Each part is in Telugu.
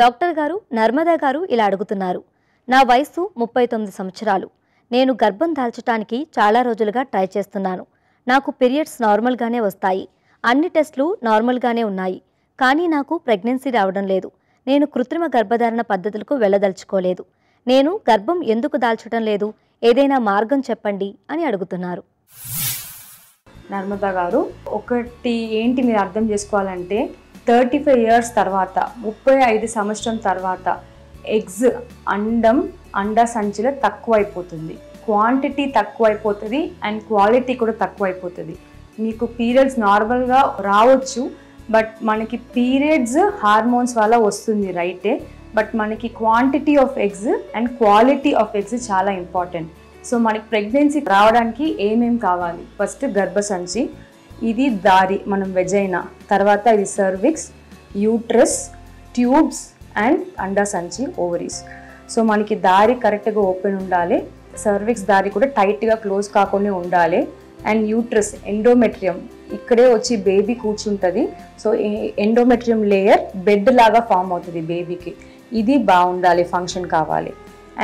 డాక్టర్ గారు నర్మదా గారు ఇలా అడుగుతున్నారు. నా వయసు ముప్పై తొమ్మిది సంవత్సరాలు. నేను గర్భం దాల్చడానికి చాలా రోజులుగా ట్రై చేస్తున్నాను. నాకు పీరియడ్స్ నార్మల్గానే వస్తాయి. అన్ని టెస్టులు నార్మల్గానే ఉన్నాయి. కానీ నాకు ప్రెగ్నెన్సీ రావడం లేదు. నేను కృత్రిమ గర్భధారణ పద్ధతులకు వెళ్ళదలుచుకోలేదు. నేను గర్భం ఎందుకు దాల్చడం లేదు? ఏదైనా మార్గం చెప్పండి అని అడుగుతున్నారు. నర్మదా గారు ఒకటి ఏంటి మీరు అర్థం చేసుకోవాలంటే థర్టీ ఫైవ్ ఇయర్స్ తర్వాత ముప్పై ఐదు సంవత్సరం తర్వాత ఎగ్స్ అండం అండ సంచిలో తక్కువైపోతుంది. క్వాంటిటీ తక్కువైపోతుంది అండ్ క్వాలిటీ కూడా తక్కువైపోతుంది. మీకు పీరియడ్స్ నార్మల్గా రావచ్చు బట్ మనకి పీరియడ్స్ హార్మోన్స్ వల్ల వస్తుంది రైటే. బట్ మనకి quantity of eggs and quality of eggs చాలా ఇంపార్టెంట్. సో మనకి ప్రెగ్నెన్సీ రావడానికి ఏమేమి కావాలి? ఫస్ట్ గర్భసంచి ఇది దారి మనం వెజైనా. తర్వాత ఇది సర్విక్స్ యూట్రస్ ట్యూబ్స్ అండ్ అండా సంచి ఓవరీస్. సో మనకి దారి కరెక్ట్గా ఓపెన్ ఉండాలి. సర్విక్స్ దారి కూడా టైట్గా క్లోజ్ కాకుండా ఉండాలి. And uterus endometrium. ఇక్కడే వచ్చి బేబీ కూర్చుంటుంది. సో ఎండోమెట్రియం లేయర్ బెడ్ లాగా ఫామ్ అవుతుంది బేబీకి. ఇది బాగుండాలి ఫంక్షన్ కావాలి.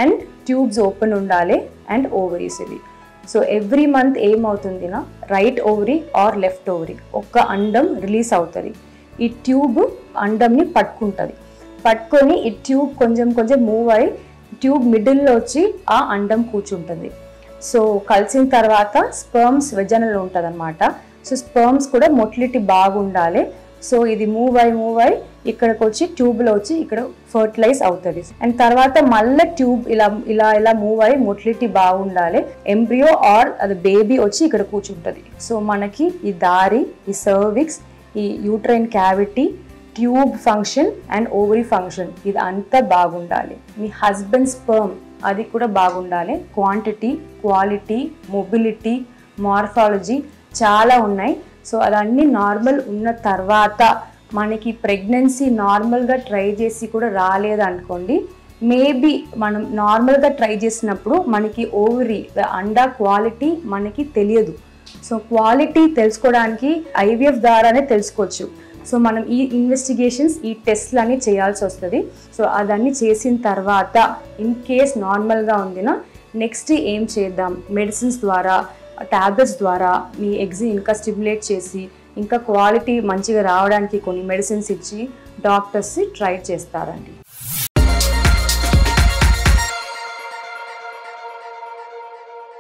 అండ్ ట్యూబ్స్ ఓపెన్ ఉండాలి అండ్ ఓవరీస్ ఇది so every month ఏమవుతుందినా right ovary or left ovary ఒక్క అండం రిలీజ్ అవుతుంది. ఈ ట్యూబ్ అండంని పట్టుకుంటుంది. పట్టుకొని ఈ ట్యూబ్ కొంచెం కొంచెం మూవ్ అయ్యి ట్యూబ్ మిడిల్లో వచ్చి ఆ అండం కూర్చుంటుంది. సో కలిసిన తర్వాత స్పర్మ్స్ వెజనల్ ఉంటుంది అనమాట సో స్పర్మ్స్ కూడా మొటిలిటీ బాగుండాలి. సో ఇది మూవ్ అయి మూవ్ అయి ఇక్కడికి వచ్చి ట్యూబ్లో వచ్చి ఇక్కడ ఫర్టిలైజ్ అవుతుంది. అండ్ తర్వాత మళ్ళీ ట్యూబ్ ఇలా ఇలా ఇలా మూవ్ అయ్యి మొటిలిటీ బాగుండాలి. ఎంబ్రియో ఆర్ అది బేబీ వచ్చి ఇక్కడ కూర్చుంటుంది. సో మనకి ఈ దారి ఈ సర్విక్స్ ఈ uterine cavity tube function and ovary function ఇది అంతా బాగుండాలి. మీ హస్బెండ్ స్పర్మ్ అది కూడా బాగుండాలి. క్వాంటిటీ క్వాలిటీ మొబిలిటీ మార్ఫాలజీ చాలా ఉన్నాయి. సో అదన్నీ నార్మల్ ఉన్న తర్వాత మనకి ప్రెగ్నెన్సీ నార్మల్గా ట్రై చేసి కూడా రాలేదనుకోండి మేబీ మనం నార్మల్గా ట్రై చేసినప్పుడు మనకి ఓవరీ అండా క్వాలిటీ మనకి తెలియదు. సో క్వాలిటీ తెలుసుకోవడానికి ఐవీఎఫ్ ద్వారానే తెలుసుకోవచ్చు. సో మనం ఈ ఇన్వెస్టిగేషన్స్ ఈ టెస్ట్లు అన్నీ చేయాల్సి వస్తుంది. సో అదన్నీ చేసిన తర్వాత ఇన్ కేస్ నార్మల్గా ఉందినా నెక్స్ట్ ఏం చేద్దాం? మెడిసిన్స్ ద్వారా టాబ్లెట్స్ ద్వారా మీ ఎగ్స్ ఇంకా స్టిమ్యులేట్ చేసి ఇంకా క్వాలిటీ మంచిగా రావడానికి కొన్ని మెడిసిన్స్ ఇచ్చి డాక్టర్స్ ట్రై చేస్తారండి.